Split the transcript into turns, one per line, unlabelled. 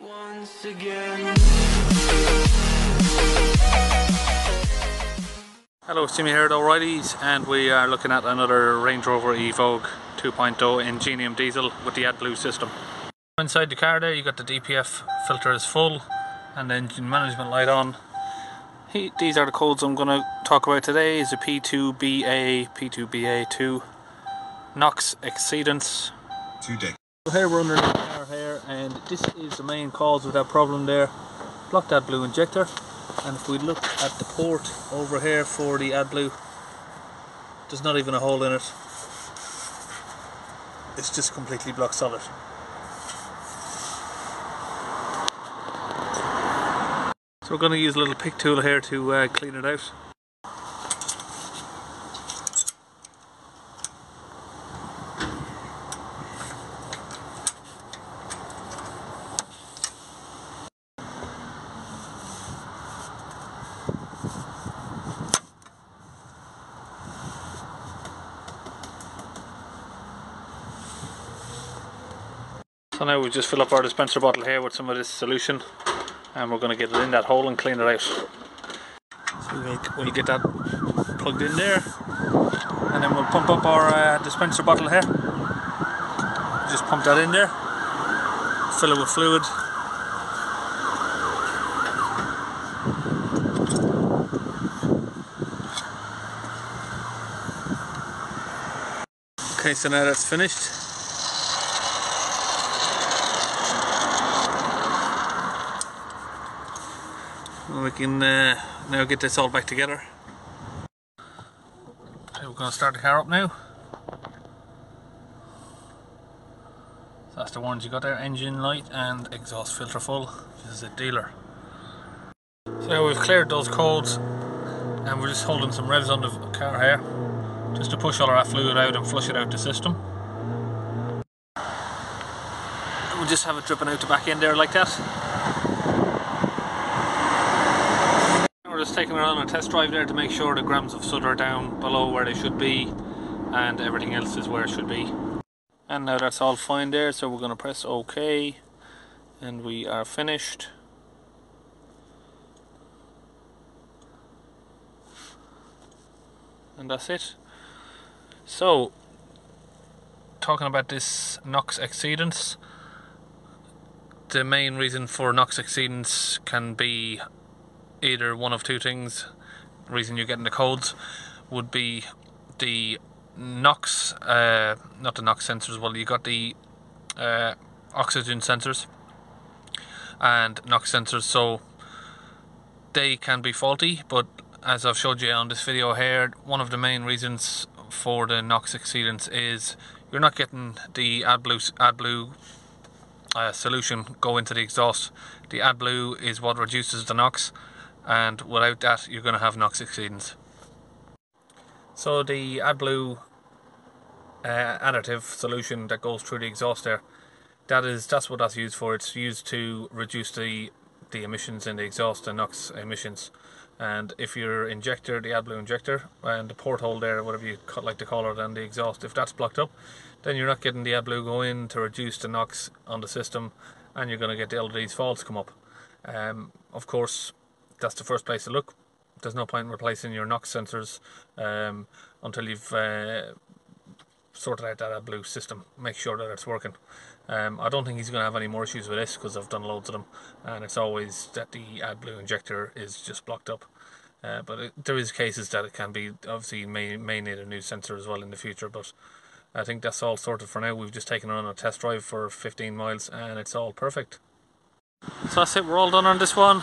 once again.
Hello, it's Jimmy here at O'Riley's and we are looking at another Range Rover Evoque 2.0 Ingenium diesel with the AdBlue system. Inside the car there you got the DPF filter is full and the engine management light on. He, these are the codes I'm going to talk about today is a P2BA, P2BA2, NOx exceedance.
Two decks.
So here we're underneath the car here and this is the main cause of that problem there. Blocked AdBlue injector and if we look at the port over here for the AdBlue there's not even a hole in it. It's just completely block solid. So we're going to use a little pick tool here to uh, clean it out. So now we just fill up our dispenser bottle here with some of this solution and we're going to get it in that hole and clean it out. So we'll, we'll get that plugged in there and then we'll pump up our uh, dispenser bottle here. Just pump that in there, fill it with fluid. Okay, so now that's finished. We can uh, now get this all back together. Okay, we're going to start the car up now. So that's the ones you got there, engine light and exhaust filter full. This is a dealer. So we've cleared those codes and we're just holding some revs on the car here just to push all that fluid out and flush it out the system. We'll just have it dripping out the back end there like that. We're just taking it on a test drive there to make sure the grams of soot are down below where they should be and everything else is where it should be. And now that's all fine there so we're going to press OK and we are finished. And that's it. So, talking about this NOx exceedance, the main reason for NOx exceedance can be either one of two things. The reason you're getting the codes would be the NOx, uh, not the NOx sensors. Well, you got the uh, oxygen sensors and NOx sensors, so they can be faulty. But as I've showed you on this video here, one of the main reasons for the NOx exceedance is you're not getting the AdBlue AdBlue uh, solution go into the exhaust. The AdBlue is what reduces the NOx and without that you're going to have NOx exceedance. So the AdBlue uh, additive solution that goes through the exhaust there, that is that's what that's used for. It's used to reduce the the emissions in the exhaust and NOx emissions. And if your injector, the AdBlue injector, and the porthole there, whatever you like to call it, and the exhaust, if that's blocked up, then you're not getting the AdBlue go in to reduce the NOx on the system, and you're going to get the LED's faults come up. Um, of course, that's the first place to look. There's no point in replacing your NOx sensors um, until you've uh, sorted out that blue system. Make sure that it's working. Um, I don't think he's going to have any more issues with this because I've done loads of them, and it's always that the AdBlue injector is just blocked up. Uh, but it, there is cases that it can be obviously may may need a new sensor as well in the future. But I think that's all sorted for now. We've just taken on a test drive for 15 miles, and it's all perfect. So that's it. We're all done on this one.